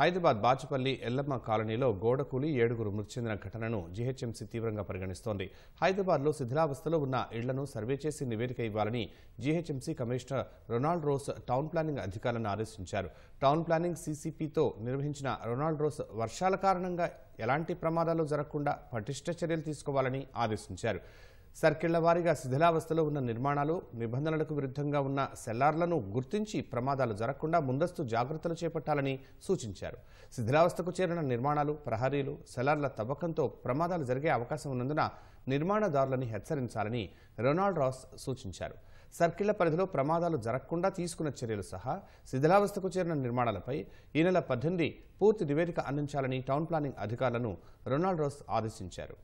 హైదరాబాద్ బాచుపల్లి ఎల్లమ్మ కాలనీలో గోడ కూలి ఏడుగురు మృతి చెందిన ఘటనను జీహెచ్ఎంసీ తీవ్రంగా పరిగణిస్తోంది. హైదరాబాద్లో శిథిలావస్థలో ఉన్న ఇళ్ళను సర్వే చేసి నివేదిక ఇవ్వాలని GHMC commissioner Ronald Ross town planning అధికారులను ఆదేశించారు. టౌన్ ప్లానింగ్ సీసీపీతో నిర్వహించిన రొనాల్డ్ రోస్ వర్షాల కారణంగా ఎలాంటి ప్రమాదాలు జరగకుండా పటిష్ట చర్యలు తీసుకోవాలని ఆదేశించారు. సర్కిళ్ళ వారీగా శిథిలావస్థలో ఉన్న నిర్మాణాలు నిబంధనలకు విరుద్ధంగా ఉన్న సెల్లార్లను గుర్తించి ప్రమాదాలు జరగకుండా ముందస్తు జాగ్రత్తలు చేపట్టాలని సూచించారు. శిథిలావస్థకు చేరిన నిర్మాణాలు ప్రహరీలు సెల్లార్ల తవ్వకంతో ప్రమాదాలు జరిగే అవకాశం ఉన్నందున నిర్మాణదారులని హెచ్చరించాలని రొనాల్డ్ రాస్ సూచించారు. సర్కిళ్ళ పరిధిలో ప్రమాదాలు జరగకుండా తీసుకున్న చర్యలు సహా శిథిలావస్థకు చేరిన నిర్మాణాలపై ఈ నెల పద్దెనిమిది పూర్తి నివేదిక అందించాలని టౌన్ ప్లానింగ్ అధికారులను రొనాల్డ్ రాస్ ఆదేశించారు.